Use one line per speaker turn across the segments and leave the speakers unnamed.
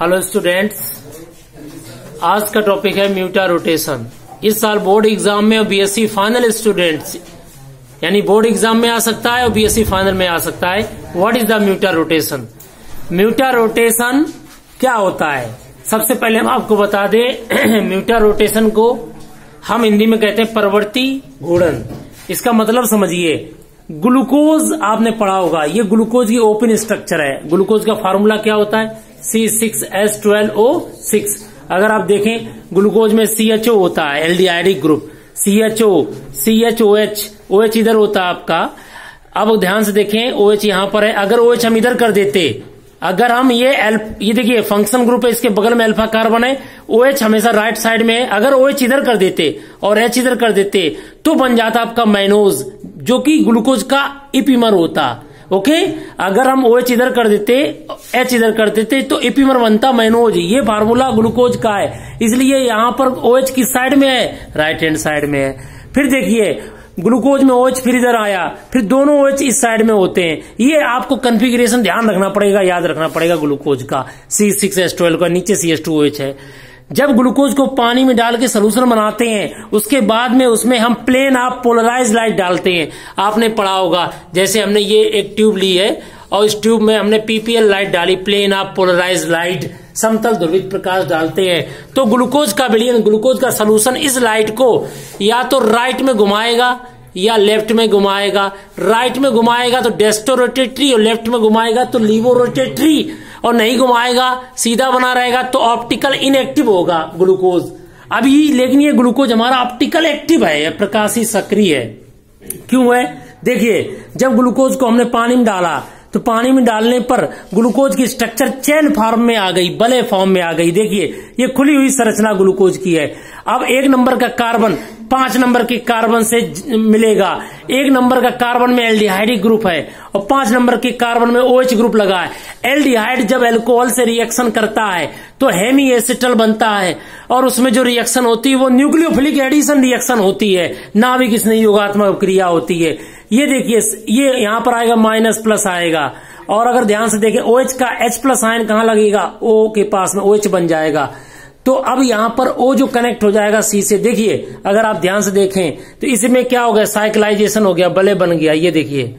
Hello students आज का topic है म्यूटा रोटेशन इस साल बोर्ड एग्ज़ाम में और बीएससी फाइनल स्टूडेंट्स यानी बोर्ड एग्ज़ाम में आ सकता है और बीएससी फाइनल में आ सकता है. What is the mutarotation mutarotation क्या होता है? सबसे पहले हम आपको बता दें म्यूटा रोटेशन को हम हिंदी में कहते हैं परवर्ती घूर्णन. इसका मतलब समझिए ग्लूकोज आपने पढ़ा होगा. ये ग्लूकोज की ओपन स्ट्रक्चर है. ग्लूकोज का फार्मूला क्या होता है? C six H twelve O six अगर आप देखें ग्लूकोज में ओ होता है aldehydic group C H O C H O H O H इधर होता है आपका। अब ध्यान से देखें ओ एच यहाँ पर है। अगर ओ एच हम इधर कर देते, अगर हम ये एल ये देखिए फ़ंक्शन ग्रुप है, इसके बगल में अल्फ़ा कार्बन है। ओ एच हमेशा राइट साइड में है। अगर ओ एच इधर कर देते और एच इधर कर देते तो बन जाता आपका मैनोज जो कि ग्लूकोज का इपीमर होता। ओके अगर हम ओ एच इधर कर देते एच इधर कर देते तो इपीमर बनता, मैनोज, ये फार्मूला ग्लूकोज का है। इसलिए यहाँ पर ओ एच किस साइड में है राइट हैंड साइड में है। फिर देखिए, ग्लूकोज में ओएच फिर इधर आया, फिर दोनों ओएच इस साइड में होते हैं। ये आपको कन्फिग्रेशन ध्यान रखना पड़ेगा, याद रखना पड़ेगा ग्लूकोज का। सी सिक्स एस ट्वेल्व का, नीचे सी एस टू ओएच है। जब ग्लूकोज को पानी में डाल के सोल्यूशन बनाते हैं, उसके बाद में उसमें हम प्लेन आप पोलराइज लाइट डालते हैं। आपने पढ़ा होगा, जैसे हमने ये एक ट्यूब ली है और इस ट्यूब में हमने पीपीएल लाइट डाली, प्लेन आप पोलराइज लाइट समतल ध्रुवित प्रकाश डालते हैं। तो ग्लूकोज का विलियन ग्लूकोज का सोलूशन इस लाइट को या तो राइट में घुमाएगा या लेफ़्ट में घुमाएगा। राइट में घुमाएगा तो डेस्टो रोटेटरी और लेफ़्ट में घुमाएगा तो लीवो रोटेटरी और नहीं घुमाएगा, सीधा बना रहेगा तो ऑप्टिकल इनएक्टिव होगा ग्लूकोज अभी लेकिन ये ग्लूकोज हमारा ऑप्टिकल एक्टिव है प्रकाशी सक्रिय है। क्यों है? देखिए, जब ग्लूकोज को हमने पानी में डाला तो पानी में डालने पर ग्लूकोज की स्ट्रक्चर चैन फॉर्म में आ गई, बले फॉर्म में आ गई। देखिए, ये खुली हुई संरचना ग्लूकोज की है। अब एक नंबर का कार्बन, पाँच नंबर के कार्बन से मिलेगा। एक नंबर का कार्बन में एल्डिहाइडिक ग्रुप है और पाँच नंबर के कार्बन में ओएच ग्रुप लगा है। एल्डिहाइड जब एल्कोहल से रिएक्शन करता है तो हेमी एसिटल बनता है और उसमें जो रिएक्शन होती है, वो न्यूक्लियोफिलिक एडिशन रिएक्शन होती है। नाविक स्नेह योगात्मक क्रिया होती है। ये देखिए, ये यहाँ पर आएगा माइनस प्लस आएगा। और अगर ध्यान से देखें OH का एच प्लस आयन कहाँ लगेगा? ओ के पास में OH बन जाएगा। तो अब यहाँ पर ओ जो कनेक्ट हो जाएगा सी से देखिए, अगर आप ध्यान से देखें तो इसमें क्या हो गया? साइकिलाइजेशन हो गया, बले बन गया, ये देखिए।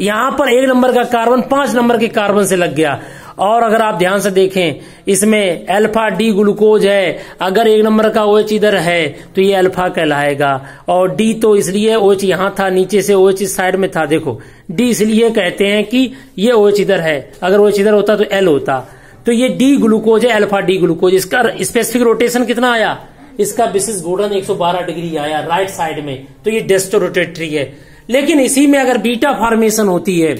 यहाँ पर एक नंबर का कार्बन पाँच नंबर के कार्बन से लग गया। और अगर आप ध्यान से देखें, इसमें अल्फ़ा डी ग्लूकोज है। अगर एक नंबर का ओएच इधर है तो ये अल्फ़ा कहलाएगा। और डी तो इसलिए ओएच यहाँ था, नीचे से ओएच इस साइड में था। देखो, डी इसलिए कहते हैं कि ये ओएच इधर है। अगर ओएच इधर होता तो एल होता। तो ये डी ग्लूकोज है, अल्फ़ा डी ग्लूकोज। इसका स्पेसिफिक रोटेशन कितना आया? इसका विशिष्ट घूर्णन 112 डिग्री आया राइट साइड में। तो ये डेस्टो रोटेटरी है। लेकिन इसी में अगर बीटा फॉर्मेशन होती है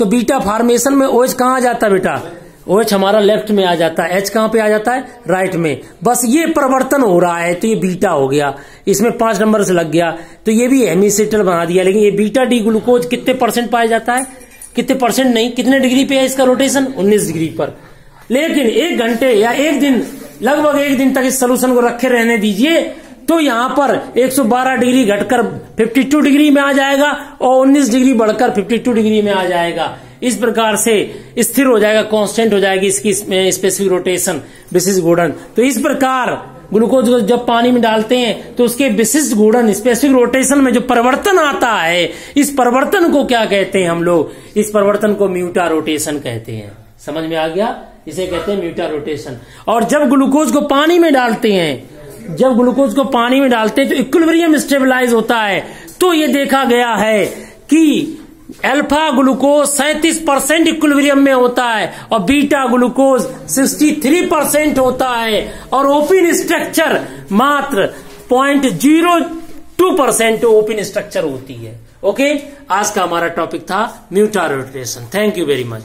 तो बीटा फॉर्मेशन में ओएच कहा आ जाता है बेटा? ओएच हमारा लेफ़्ट में आ जाता है। एच कहाँ पे आ जाता है? राइट में। बस ये परिवर्तन हो रहा है तो ये बीटा हो गया। इसमें पाँच नंबर से लग गया। तो ये भी हेमिसेटल बना दिया, लेकिन ये बीटा डी ग्लूकोज कितने परसेंट पाया जाता है? कितने परसेंट नहीं, कितने डिग्री पे है इसका रोटेशन? 19 डिग्री पर। लेकिन एक घंटे या एक दिन, लगभग एक दिन तक इस सोल्यूशन को रखे रहने दीजिए। तो यहाँ पर 112 डिग्री घटकर 52 डिग्री में आ जाएगा और 19 डिग्री बढ़कर 52 डिग्री में आ जाएगा। इस प्रकार से स्थिर हो जाएगा कांस्टेंट हो जाएगी इसकी स्पेसिफिक रोटेशन विशिष्ट घूर्णन तो इस प्रकार ग्लूकोज को जब पानी में डालते हैं तो उसके विशिष्ट घूर्णन स्पेसिफिक रोटेशन में जो परिवर्तन आता है, इस परिवर्तन को क्या कहते हैं हम लोग? इस परिवर्तन को म्यूटा रोटेशन कहते हैं। समझ में आ गया? इसे कहते हैं म्यूटा रोटेशन और जब ग्लूकोज को पानी में डालते हैं जब ग्लूकोज को पानी में डालते हैं तो इक्विलिब्रियम स्टेबलाइज होता है। तो ये देखा गया है कि अल्फ़ा ग्लूकोज सैतीस परसेंट इक्विलिब्रियम में होता है और बीटा ग्लूकोज 63 परसेंट होता है और ओपन स्ट्रक्चर मात्र point zero two percent open structure होती है। ओके आज का हमारा टॉपिक था mutarotation. Thank you very much